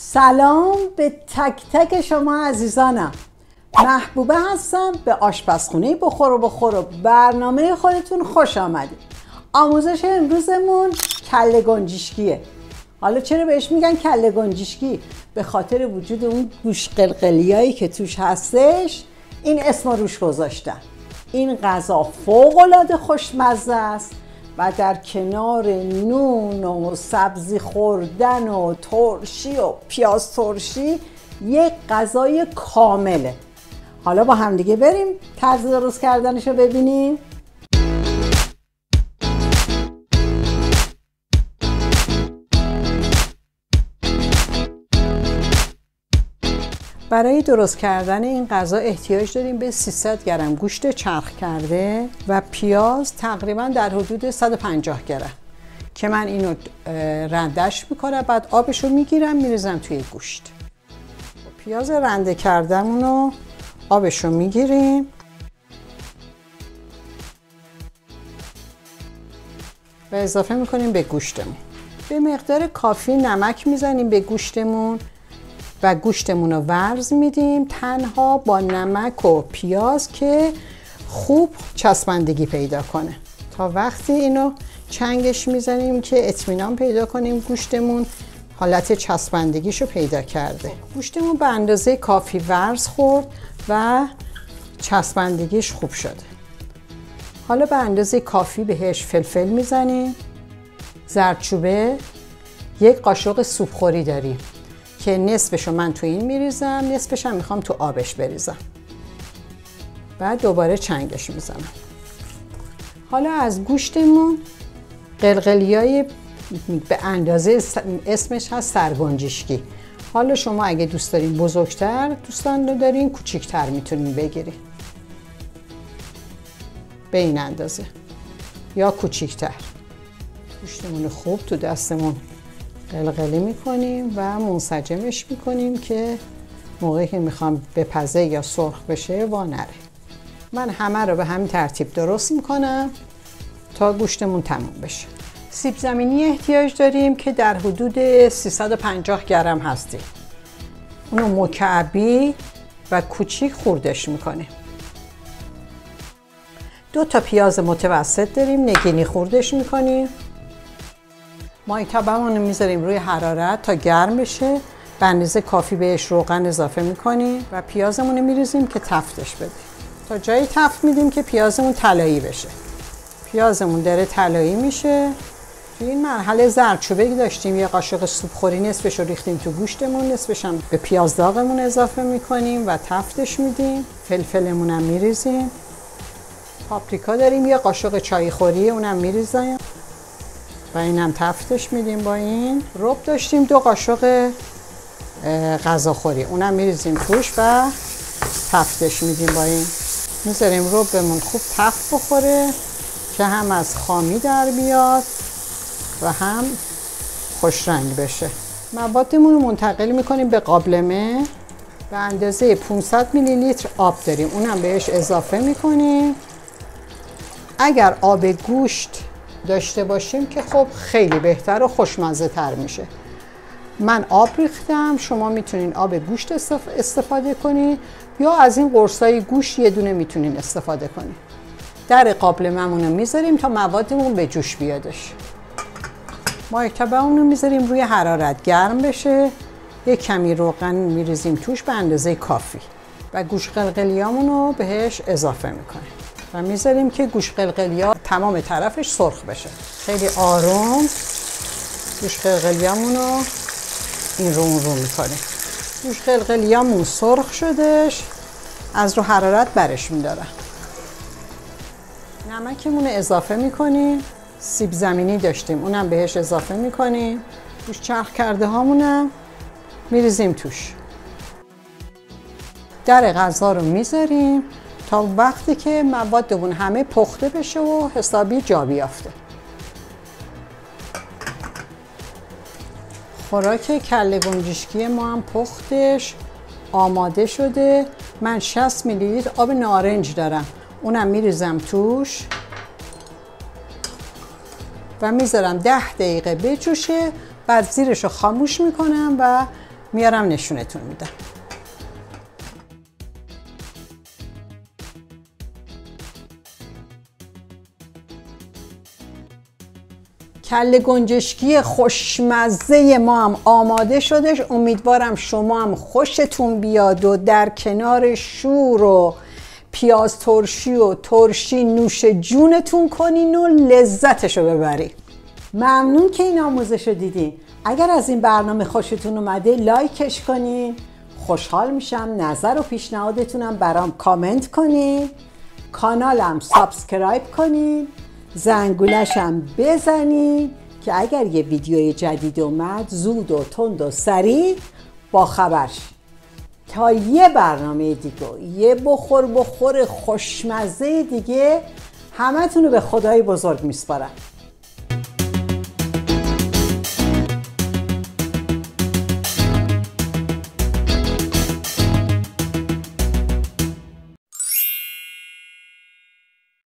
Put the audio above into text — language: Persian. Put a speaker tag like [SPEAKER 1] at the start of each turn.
[SPEAKER 1] سلام به تک تک شما عزیزانم. محبوبه هستم به آشپزخونه بخور و بخور و برنامه خودتون خوش آمدید. آموزش امروزمون کله گنجشکیه. حالا چرا بهش میگن کله گنجشکی؟ به خاطر وجود اون گوش قلقلیایی که توش هستش این اسم روش گذاشتن. این غذا فوق العاده خوشمزه است. و در کنار نون و سبزی خوردن و ترشی و پیاز ترشی یک غذای کامله. حالا با همدیگه بریم طرز درست کردنش رو ببینیم. برای درست کردن این غذا احتیاج داریم به 300 گرم گوشت چرخ کرده و پیاز تقریبا در حدود 150 گرم که من اینو رندش می‌کنم بعد آبش رو می‌گیرم میریزم توی گوشت. پیاز رنده کردمون رو آبش می‌گیریم. و اضافه می‌کنیم به گوشتمون. به مقدار کافی نمک می‌زنیم به گوشتمون. و گوشتمون رو ورز میدیم تنها با نمک و پیاز که خوب چسبندگی پیدا کنه. تا وقتی اینو چنگش می‌زنیم که اطمینان پیدا کنیم گوشتمون حالت چسبندگیشو پیدا کرده. گوشتمون به اندازه کافی ورز خورد و چسبندگیش خوب شده. حالا به اندازه کافی بهش فلفل می‌زنیم. زردچوبه یک قاشق سوپخوری داریم. که نصفشو من تو این میریزم نصفش هم می‌خوام تو آبش بریزم. بعد دوباره چنگش می‌زنم. حالا از گوشتمون قلقلیای به اندازه اسمش هست سرگنجشکی. حالا شما اگه دوست دارین بزرگتر دوستان دارین کوچیکتر می‌تونین بگیرین. به این اندازه. یا کوچیکتر گوشتمون خوب تو دستمون. قلقلی می‌کنیم و منسجمش می‌کنیم که موقعی که می‌خوام بپزه یا سرخ بشه وا نره. من همه رو به همین ترتیب درست می‌کنم تا گوشتمون تموم بشه. سیب زمینی احتیاج داریم که در حدود 350 گرم هستیم. اونو مکعبی و کوچیک خوردش می‌کنیم دو تا پیاز متوسط داریم نگینی خوردش می‌کنیم. مایتابمون رو می‌ذاریم روی حرارت تا گرم بشه. به کافی بهش روغن اضافه می‌کنیم و پیازمون رو میریزیم که تفتش بده. تا جایی تفت میدیم که پیازمون طلایی بشه. پیازمون داره طلایی میشه. تو این مرحله زردچوبه داشتیم یه قاشق سوپ خوری نصفش رو ریختیم تو گوشتمون نصفش هم به پیاز داغمون اضافه می‌کنیم و تفتش میدیم. فلفلمون هم میریزیم. پاپریکا داریم یه قاشق چای خوری اونم میریزیم. و اینم تفتش میدیم با این. رب داشتیم دو قاشق غذاخوری. اونم میریزیم توش و تفتش میدیم با این. می‌ذاریم ربمون خوب تفت بخوره که هم از خامی در بیاد و هم خوش رنگ بشه. موادمون رو منتقل می‌کنیم به قابلمه به اندازه 500 میلی لیتر آب داریم. اونم بهش اضافه می‌کنیم. اگر آب گوشت داشته باشیم که خب خیلی بهتر و خوشمزه تر میشه. من آب ریختم شما می‌تونین آب گوشت استفاده کنید یا از این قرصای گوشت یه دونه می‌تونین استفاده کنید در قابلممون رو می‌ذاریم تا موادمون به جوش بیادش. مایتبه رو می‌ذاریم روی حرارت گرم بشه. یه کمی روغن میریزیم توش به اندازه کافی. و گوش قلقلیامون رو بهش اضافه می‌کنیم. و می‌ذاریم که گوش قلقلیا تمام طرفش سرخ بشه. خیلی آروم. گوش قلقلیامون رو این رو اون رو می‌کنیم. گوش قلقلیامون سرخ شدش از رو حرارت برش میدارم نمکمون رو اضافه می‌کنیم. سیب زمینی داشتیم. اونم بهش اضافه می‌کنیم. گوش چرخ کرده هامونم میریزیم توش. در غذا رو می‌ذاریم. تا وقتی که موادمون همه پخته بشه و حسابی جا بیافته. خوراک کله گنجشکی ما هم پختش آماده شده. من 60 میلی لیتر آب نارنج دارم. اونم میریزم توش و می‌ذارم ده دقیقه بجوشه. بعد زیرش رو خاموش می‌کنم و میارم نشونتون میدم. کل گنجشکی خوشمزه ما هم آماده شدش امیدوارم شما هم خوشتون بیاد و در کنار شور و پیاز ترشی و ترشی نوش جونتون کنین و لذتشو ببرین. ممنون که این آموزش رو دیدین. اگر از این برنامه خوشتون اومده like ش کنین. خوشحال میشم. نظر و پیشنهادتونم برام کامنت کنین. کانالم subscribe کنین. زنگولشم بزنین که اگر یه ویدیوی جدید اومد زود و تند و سریع با خبر تا یه برنامه دیگه یه بخور بخور خوشمزه دیگه همه رو به خدای بزرگ میسپارم.